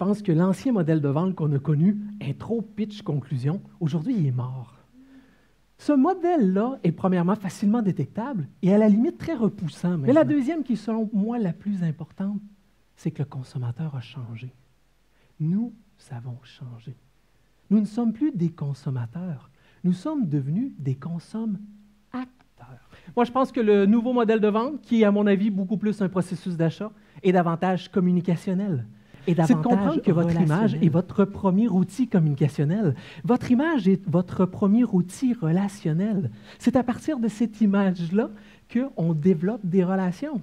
pense que l'ancien modèle de vente qu'on a connu, intro, pitch, conclusion, aujourd'hui, il est mort. Ce modèle-là est premièrement facilement détectable et à la limite très repoussant. Mais la deuxième, qui est selon moi la plus importante, c'est que le consommateur a changé. Nous avons changé. Nous ne sommes plus des consommateurs, nous sommes devenus des consommateurs. Moi, je pense que le nouveau modèle de vente, qui est à mon avis beaucoup plus un processus d'achat, est davantage communicationnel c'est de comprendre que votre image est votre premier outil communicationnel. Votre image est votre premier outil relationnel. C'est à partir de cette image-là qu'on développe des relations.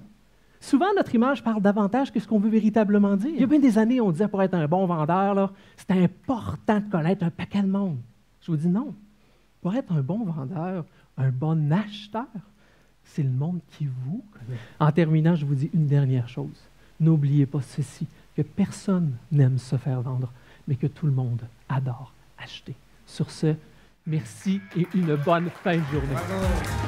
Souvent, notre image parle davantage que ce qu'on veut véritablement dire. Il y a bien des années, on disait pour être un bon vendeur, c'est important de connaître un paquet de monde. Je vous dis non. Pour être un bon vendeur, un bon acheteur, c'est le monde qui vous connaît. En terminant, je vous dis une dernière chose. N'oubliez pas ceci que personne n'aime se faire vendre, mais que tout le monde adore acheter. Sur ce, merci et une bonne fin de journée.